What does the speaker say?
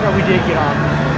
but we did get off.